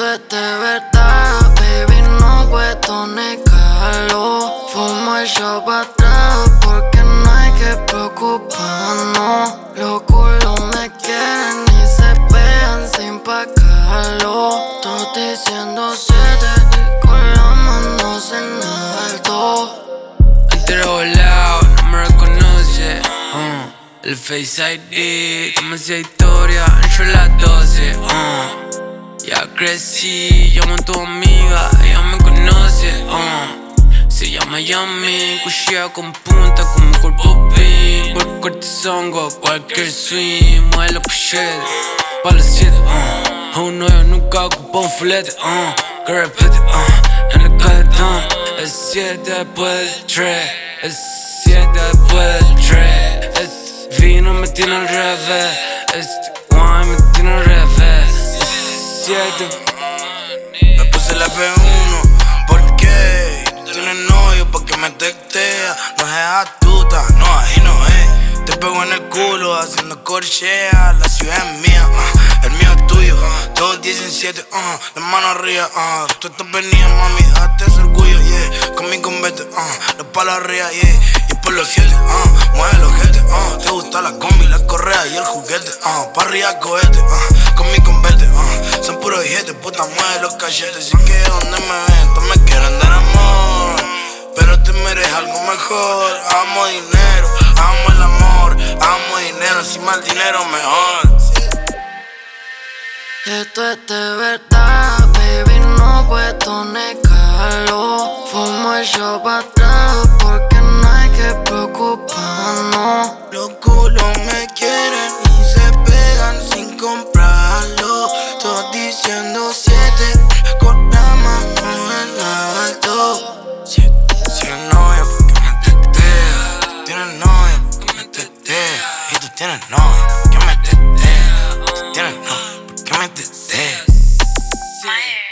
esto es de verdad, baby, no puedo negarlo. Fumo el show para atrás porque no hay que preocuparnos. Los culos me quieren y se pegan sin pagarlo. Todos diciendo siete con la mano en alto. Entero volado, no me reconoce. Uh, el Face ID, como esa historia, entre las 12. Uh. Ya crecí, llamo a tu amiga, ella me conoce, uh. Se llama Yami, cuchilla con punta como cuerpo pin Por cortisongo, cualquier swing, mueve los puchetes Pa' los siete, uh. Aún no yo nunca ocupó un fulete, uh. Que repete, uh. En el cajetón, es siete después del tres Es siete después del tres Este vino me tiene al revés Este wine me tiene al revés me puse el F1 porque tienes novio porque me textea. No es astuta, no, ahí no es. Te pego en el culo haciendo corchea. La ciudad es mía, uh, el mío es tuyo. Todos dicen siete, uh, de mano arriba. Uh, tú estás venida, mami, hazte ese orgullo, yeah. Conmigo vete, uh, los palos arriba, yeah. Y por los siete, uh, mueve los gente, uh. Te gusta la combi, la y el juguete, uh. Pa' arriba cohete, uh. Conmigo vete, uh. Son puros billetes, puta, mueve los cachetes. Así que donde me ven, todos me quieren dar amor. Pero te mereces algo mejor. Amo dinero, amo el amor. Amo dinero, encima el dinero mejor. Esto es de verdad, baby, no puedo negarlo. Fumo el show para atrás porque que preocuparnos. Los culos me quieren y se pegan sin comprarlo. Todos diciendo siete con la mano en alto. Si, tienes novia, porque me tetea. Tienes novia, porque me tetea. Y tú tienes novia, porque me tetea. Tú tienes novia, porque me tetea. Meyer.